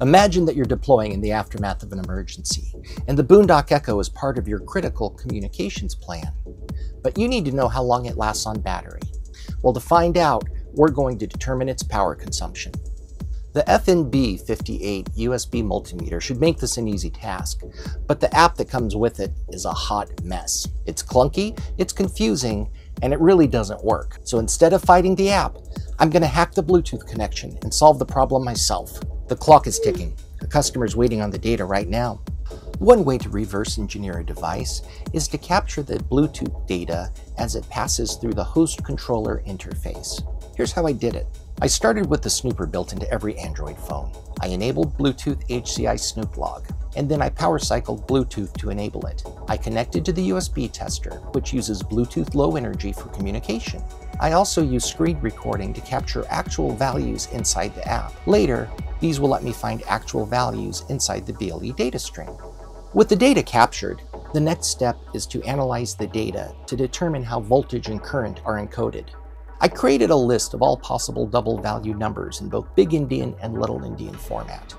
Imagine that you're deploying in the aftermath of an emergency, and the Boondock Echo is part of your critical communications plan. But you need to know how long it lasts on battery. Well, to find out, we're going to determine its power consumption. The FNB58 USB multimeter should make this an easy task, but the app that comes with it is a hot mess. It's clunky, it's confusing, and it really doesn't work. So instead of fighting the app, I'm going to hack the Bluetooth connection and solve the problem myself. The clock is ticking. The customer's waiting on the data right now. One way to reverse engineer a device is to capture the Bluetooth data as it passes through the host controller interface. Here's how I did it. I started with the snooper built into every Android phone. I enabled Bluetooth HCI Snoop Log, and then I power cycled Bluetooth to enable it. I connected to the USB tester, which uses Bluetooth Low Energy for communication. I also use screen recording to capture actual values inside the app. Later, these will let me find actual values inside the BLE data stream. With the data captured, the next step is to analyze the data to determine how voltage and current are encoded. I created a list of all possible double value numbers in both Big Endian and Little Endian format.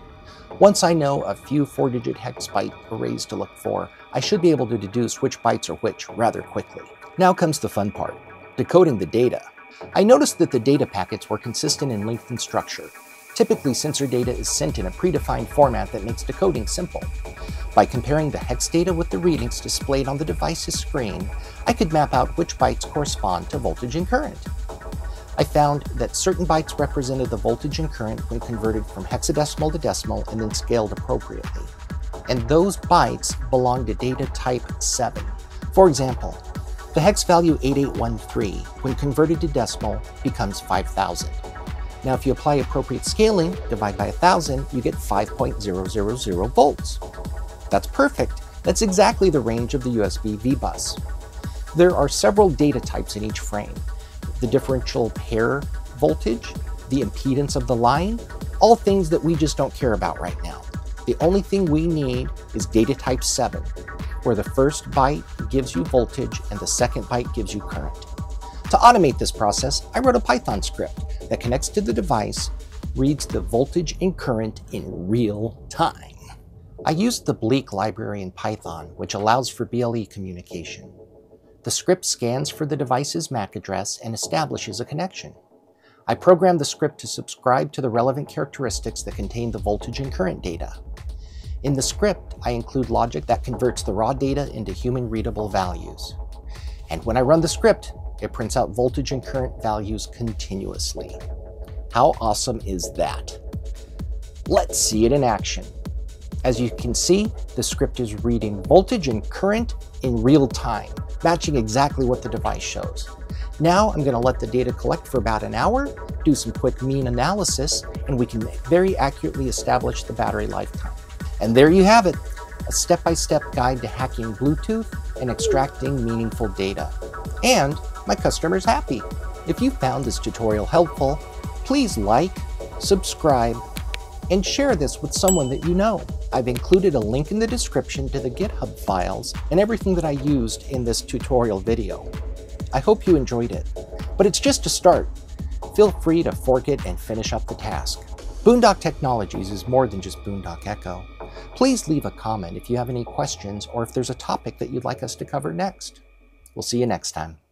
Once I know a few four-digit hex byte arrays to look for, I should be able to deduce which bytes are which rather quickly. Now comes the fun part, decoding the data. I noticed that the data packets were consistent in length and structure. Typically, sensor data is sent in a predefined format that makes decoding simple. By comparing the hex data with the readings displayed on the device's screen, I could map out which bytes correspond to voltage and current. I found that certain bytes represented the voltage and current when converted from hexadecimal to decimal and then scaled appropriately. And those bytes belong to data type 7. For example, the hex value 8813, when converted to decimal, becomes 5000. Now, if you apply appropriate scaling, divide by 1000, you get 5.000 volts. That's perfect. That's exactly the range of the USB V-Bus. There are several data types in each frame, the differential pair voltage, the impedance of the line, all things that we just don't care about right now. The only thing we need is data type 7, where the first byte gives you voltage and the second byte gives you current. To automate this process, I wrote a Python script that connects to the device, reads the voltage and current in real time. I used the Bleak library in Python, which allows for BLE communication. The script scans for the device's MAC address and establishes a connection. I programmed the script to subscribe to the relevant characteristics that contain the voltage and current data. In the script, I include logic that converts the raw data into human-readable values. And when I run the script, it prints out voltage and current values continuously. How awesome is that? Let's see it in action. As you can see, the script is reading voltage and current in real time matching exactly what the device shows. Now I'm going to let the data collect for about an hour, do some quick mean analysis, and we can very accurately establish the battery lifetime. And there you have it, a step-by-step -step guide to hacking Bluetooth and extracting meaningful data. And my customer's happy. If you found this tutorial helpful, please like, subscribe, and share this with someone that you know. I've included a link in the description to the GitHub files and everything that I used in this tutorial video. I hope you enjoyed it, but it's just a start. Feel free to fork it and finish up the task. Boondock Technologies is more than just Boondock Echo. Please leave a comment if you have any questions or if there's a topic that you'd like us to cover next. We'll see you next time.